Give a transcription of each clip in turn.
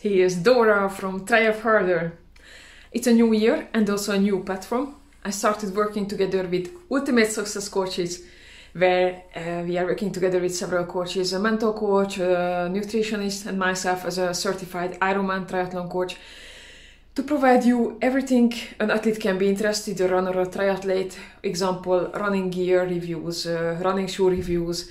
he is Dora from Triumph Harder. It's a new year and also a new platform. I started working together with Ultimate Success Coaches, where uh, we are working together with several coaches, a mental coach, a nutritionist, and myself as a certified Ironman triathlon coach to provide you everything an athlete can be interested, a runner or a triathlete, example, running gear reviews, uh, running shoe reviews,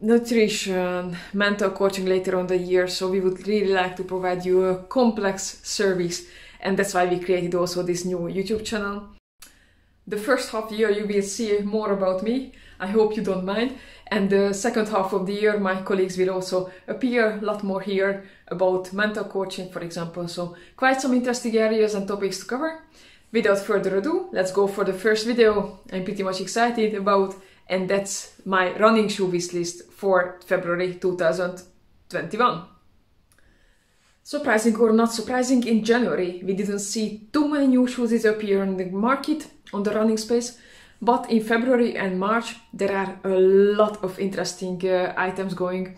nutrition, mental coaching later on the year. So we would really like to provide you a complex service and that's why we created also this new YouTube channel. The first half year you will see more about me. I hope you don't mind. And the second half of the year my colleagues will also appear a lot more here about mental coaching, for example. So quite some interesting areas and topics to cover. Without further ado, let's go for the first video I'm pretty much excited about and that's my running shoe wish list for February 2021. Surprising or not surprising, in January we didn't see too many new shoes appear on the market on the running space, but in February and March there are a lot of interesting uh, items going.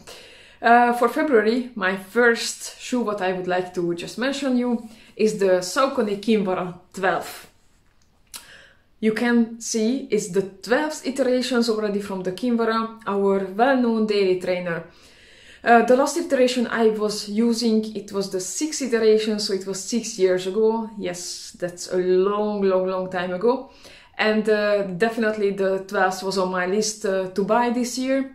Uh, for February, my first shoe what I would like to just mention you is the Saucony Kinvara 12. You can see it's the 12th iterations already from the Kinvara, our well-known daily trainer. Uh, the last iteration I was using, it was the sixth iteration, so it was six years ago. Yes, that's a long, long, long time ago. And uh, definitely the 12th was on my list uh, to buy this year.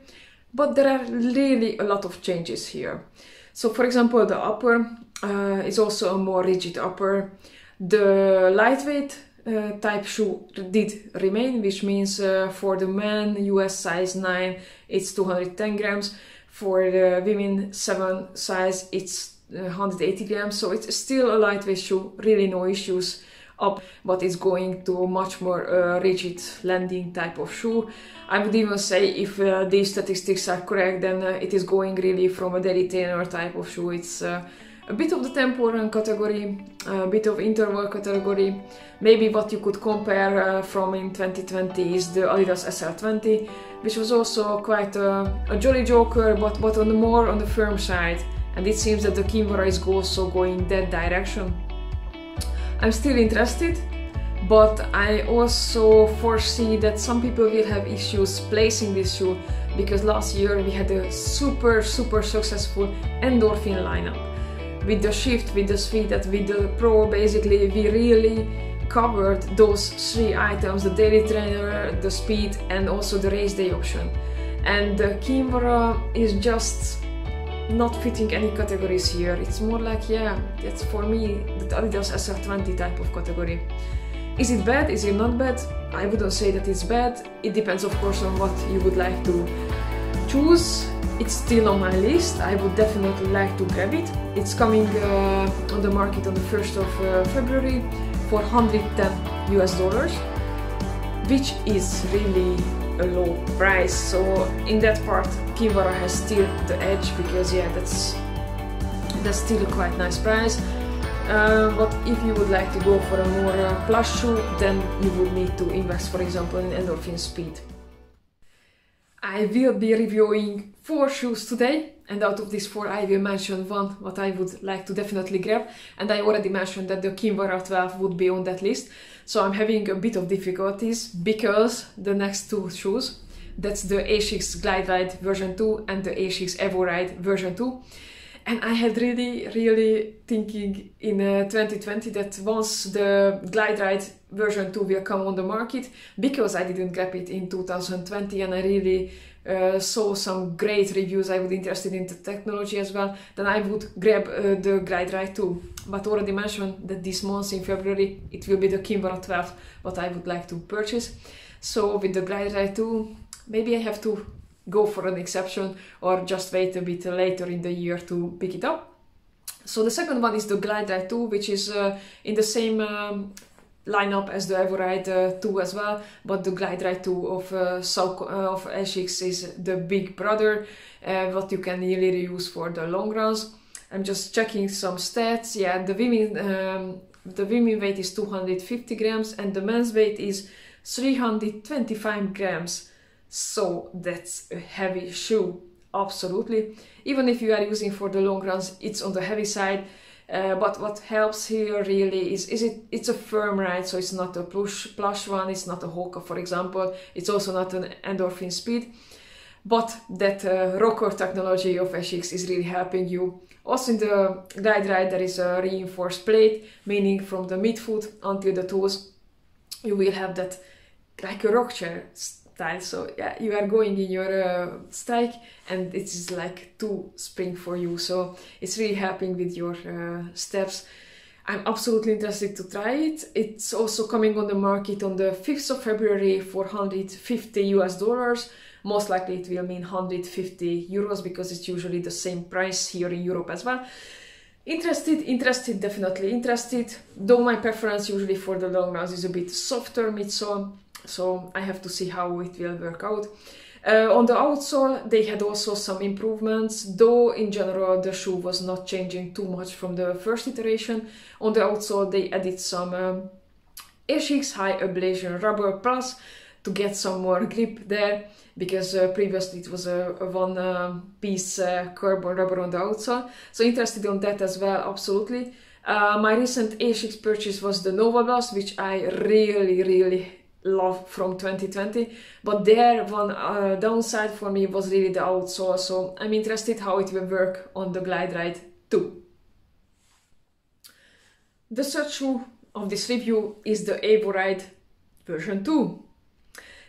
But there are really a lot of changes here. So for example, the upper uh, is also a more rigid upper. The lightweight uh, type shoe did remain, which means uh, for the man US size 9 it's 210 grams, for the women 7 size it's 180 grams, so it's still a lightweight shoe, really no issues up, but it's going to much more uh, rigid landing type of shoe. I would even say if uh, these statistics are correct, then uh, it is going really from a daily trainer type of shoe. It's uh, a bit of the tempo run category, a bit of interval category. Maybe what you could compare uh, from in 2020 is the Adidas SL20, which was also quite a, a jolly joker, but, but on the more on the firm side. And it seems that the Kinvara is also going that direction. I'm still interested, but I also foresee that some people will have issues placing this shoe because last year we had a super super successful endorphin lineup with the shift with the speed that with the pro basically we really covered those three items the daily trainer the speed and also the race day option and uh, the Kinvara is just not fitting any categories here. It's more like, yeah, that's for me the Adidas SL20 type of category. Is it bad? Is it not bad? I wouldn't say that it's bad. It depends, of course, on what you would like to choose. It's still on my list. I would definitely like to grab it. It's coming uh, on the market on the 1st of uh, February for 110 US dollars, which is really a low price. So in that part, Kinvara has still the edge because yeah, that's that's still a quite nice price. Uh, but if you would like to go for a more uh, plush shoe, then you would need to invest, for example, in endorphin speed. I will be reviewing four shoes today, and out of these four, I will mention one what I would like to definitely grab. And I already mentioned that the Kinvara 12 would be on that list. So I'm having a bit of difficulties because the next two shoes, that's the ASICS Glide Ride version 2 and the ASICS Evo Ride version 2. And I had really, really thinking in uh, 2020 that once the Glide Ride version 2 will come on the market, because I didn't grab it in 2020 and I really uh, saw some great reviews, I would interested in the technology as well, then I would grab uh, the Glide Ride 2. But already mentioned that this month in February it will be the Kinvara 12 what I would like to purchase. So with the Glide Ride 2, maybe I have to go for an exception or just wait a bit later in the year to pick it up. So the second one is the Glide Ride 2, which is uh, in the same um, lineup as the Evoride uh, 2 as well, but the Glide Ride 2 of uh, uh, of ASICS is the big brother, uh, what you can really use for the long runs. I'm just checking some stats. Yeah, the women um, the women weight is 250 grams and the men's weight is 325 grams. So that's a heavy shoe. absolutely. Even if you are using for the long runs, it's on the heavy side. Uh, but what helps here really is is it it's a firm ride, so it's not a plush plush one, it's not a Hoka, for example. It's also not an endorphin speed. But that uh, rocker technology of ASICS is really helping you. Also in the Glide Ride there is a reinforced plate, meaning from the midfoot until the toes, you will have that like a rock chair style. So yeah, you are going in your uh, strike and it is like two spring for you. So it's really helping with your uh, steps. I'm absolutely interested to try it. It's also coming on the market on the 5th of February for 150 US dollars. Most likely it will mean 150 euros because it's usually the same price here in Europe as well. Interested, interested, definitely interested. Though my preference usually for the long runs is a bit softer midsole so I have to see how it will work out. Uh, on the outsole, they had also some improvements, though in general the shoe was not changing too much from the first iteration. On the outsole, they added some um, ASICS High Abrasion Rubber Plus to get some more grip there, because uh, previously it was a, a one uh, piece uh, carbon rubber on the outsole. So interested on that as well, absolutely. Uh, my recent ASICS purchase was the Nova Blast, which I really, really love from 2020 but there one uh, downside for me was really the outsole so i'm interested how it will work on the glide ride 2. The third shoe of this review is the Evo Ride version 2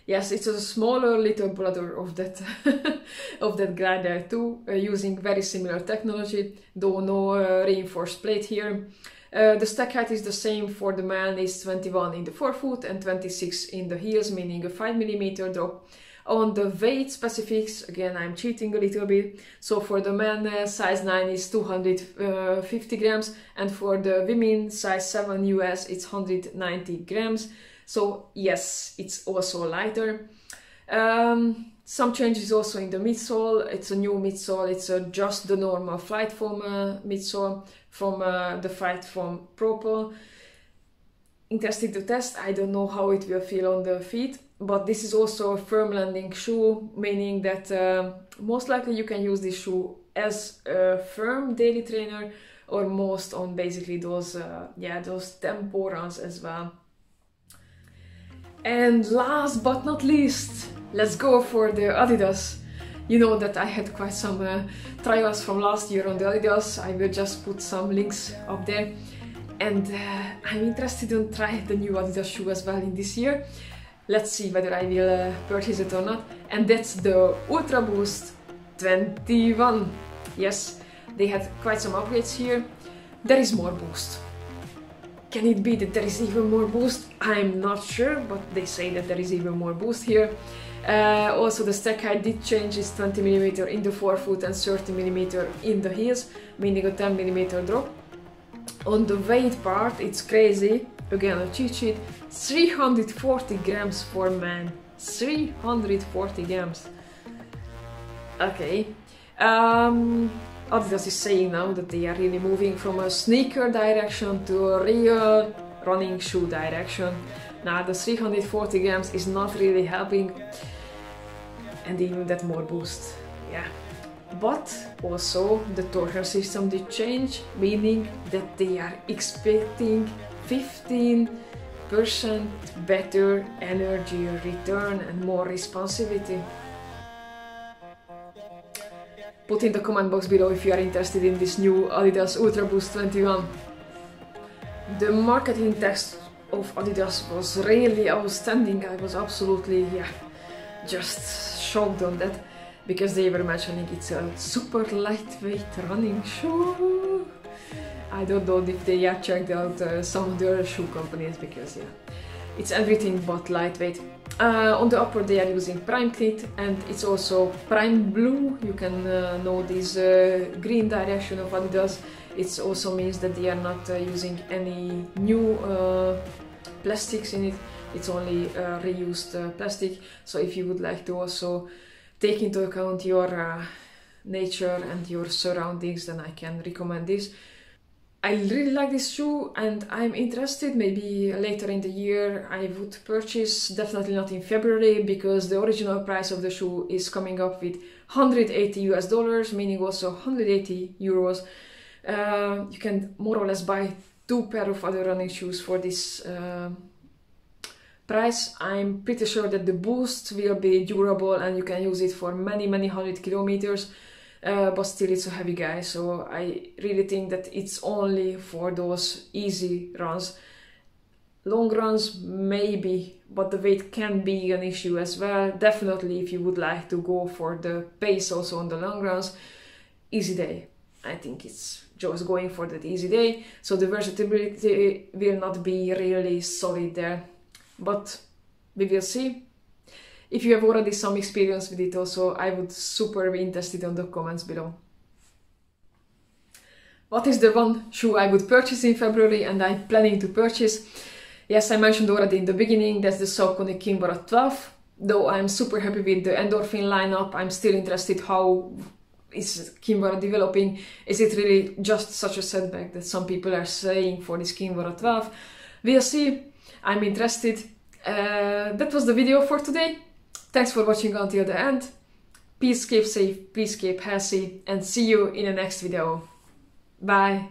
yes it's a smaller little brother of that of that ride 2 uh, using very similar technology though no uh, reinforced plate here uh, the stack height is the same for the man is 21 in the forefoot and 26 in the heels, meaning a 5 millimeter drop. On the weight specifics, again, I'm cheating a little bit. So for the man, uh, size 9 is 250 grams, and for the women, size 7 US, it's 190 grams. So yes, it's also lighter. Um, some changes also in the midsole. It's a new midsole. It's just the normal FlyteFoam uh, midsole from uh, the FlyteFoam Propel. Interesting to test. I don't know how it will feel on the feet, but this is also a firm landing shoe, meaning that uh, most likely you can use this shoe as a firm daily trainer or most on basically those uh, yeah those tempo runs as well. And last but not least, let's go for the Adidas. You know that I had quite some uh, trials from last year on the Adidas. I will just put some links up there. And uh, I'm interested in trying the new Adidas shoe as well in this year. Let's see whether I will uh, purchase it or not. And that's the Ultra Boost 21. Yes, they had quite some upgrades here. There is more boost. Can it be that there is even more boost? I'm not sure, but they say that there is even more boost here. Uh, also the stack height did change, it's 20mm in the forefoot and 30mm in the heels, meaning a 10mm drop. On the weight part, it's crazy, again a cheat sheet, 340 grams for man. 340 grams. Okay. Um, Is saying now that they are really moving from a sneaker direction to a real running shoe direction. Now the 340 grams is not really helping and even that more boost, yeah. But also the torsion system did change, meaning that they are expecting 15% better energy return and more responsivity. Put in the comment box below if you are interested in this new Adidas Ultra Boost 21. The marketing text of Adidas was really outstanding. I was absolutely, yeah, just shocked on that because they were mentioning it's a super lightweight running shoe. I don't know if they yet checked out uh, some of the other shoe companies because yeah, it's everything but lightweight. Uh, on the upper they are using Primeknit and it's also Prime Blue. You can uh, know this uh, green direction of Adidas. It does. It also means that they are not uh, using any new uh, plastics in it. It's only uh, reused plastic. So if you would like to also take into account your nature and your surroundings, then I can recommend this. I really like this shoe and I'm interested. Maybe later in the year I would purchase definitely not in February because the original price of the shoe is coming up with 180 US dollars meaning also 180 euros. Uh, you can more or less buy two pair of other running shoes for this uh, price. I'm pretty sure that the boost will be durable and you can use it for many many hundred kilometers uh, but still it's a heavy guy so I really think that it's only for those easy runs. Long runs maybe but the weight can be an issue as well. Definitely if you would like to go for the pace also on the long runs easy day. I think it's just going for that easy day. So the versatility will not be really solid there. But we will see if you have already some experience with it also, I would super be interested on the comments below. What is the one shoe I would purchase in February and I'm planning to purchase? Yes, I mentioned already in the beginning, that's the Saucony Kinvara 12. Though I'm super happy with the endorphin lineup, I'm still interested how is Kinvara developing. Is it really just such a setback that some people are saying for this Kinvara 12? We'll see. I'm interested. Uh, that was the video for today. Thanks for watching until the end. Please keep safe, please keep healthy, and see you in the next video. Bye!